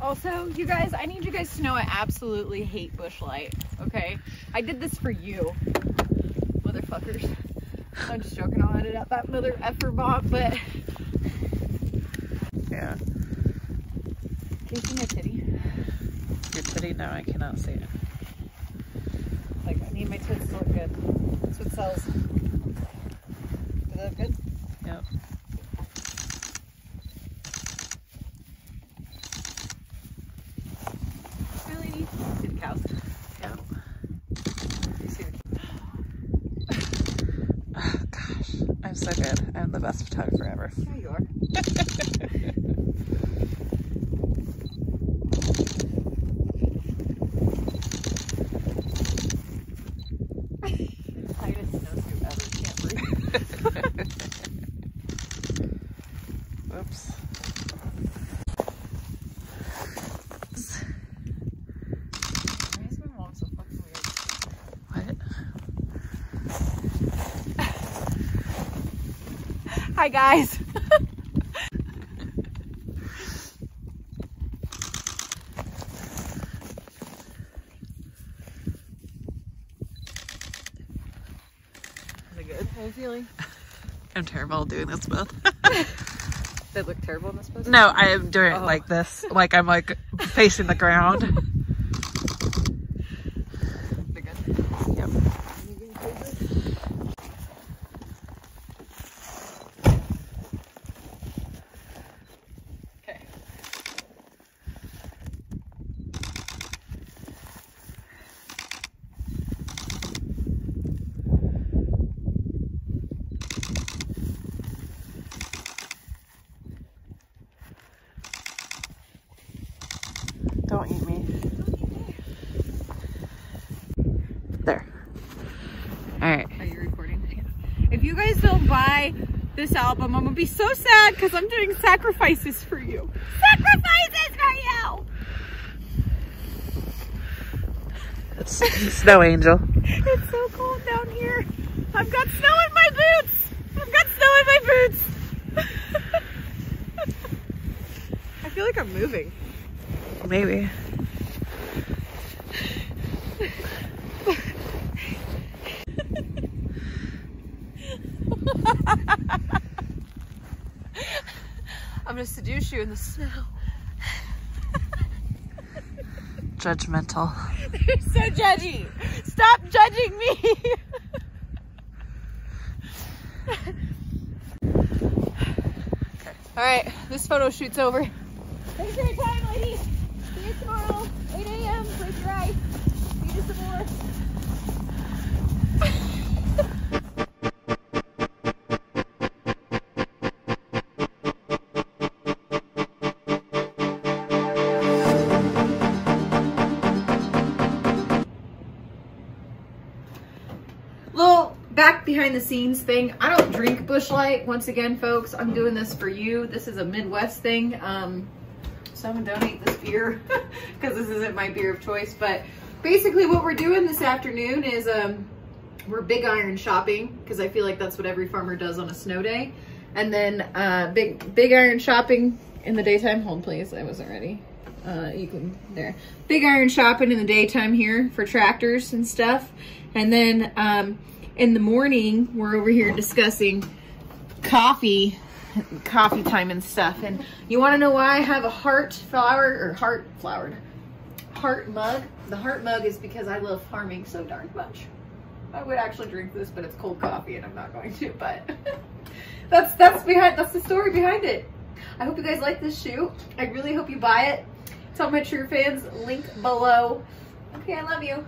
Also, you guys, I need you guys to know I absolutely hate Busch Light. Okay, I did this for you, motherfuckers. I'm just joking. I'll edit out that mother effer bomb, but Yeah. can you see my titty? Your titty? No, I cannot see it. Like, I need my tits to look good. That's what sells. Does that look good? Yep. Really? See the cows? Yep. You see the Oh gosh, I'm so good. I'm the best photographer ever. Yeah, you are. Tightest snowsuit ever. Can't breathe. Whoops. Why is my mom so fucking weird? What? Hi guys. Is it good? How are you feeling? I'm terrible at doing this both. They look terrible in this pose. no, I am doing it Oh. like this. Like I'm like facing the ground. They're good. Yep. Okay. Don't eat me. There. All right. Are you recording? If you guys don't buy this album, I'm gonna be so sad because I'm doing sacrifices for you. Sacrifices for you! It's Snow Angel. It's so cold down here. I've got snow in my boots. I've got snow in my boots. I feel like I'm moving. Maybe. I'm gonna seduce you in the snow. Judgmental. You're so judgy. Stop judging me. All right, this photo shoot's over. Thanks for your time, ladies. Back behind the scenes thing. I don't drink Busch Light. Once again, folks, I'm doing this for you. This is a Midwest thing. Um, someone donate this beer because this isn't my beer of choice. But basically what we're doing this afternoon is um, we're big iron shopping because I feel like that's what every farmer does on a snow day. And then uh, big big iron shopping in the daytime. Hold please, I wasn't ready. Uh, you can there. Big iron shopping in the daytime here for tractors and stuff. And then um, in the morning, we're over here discussing coffee, coffee time and stuff. And you want to know why I have a heart flower or heart flowered heart mug? The heart mug is because I love farming so darn much. I would actually drink this, but it's cold coffee and I'm not going to, but that's that's behind that's the story behind it. I hope you guys like this shoe. I really hope you buy it. Tell my True Fanz, link below. Okay, I love you.